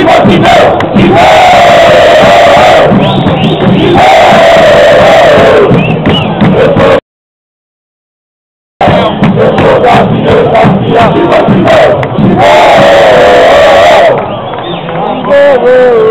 Timothy, no! Oh,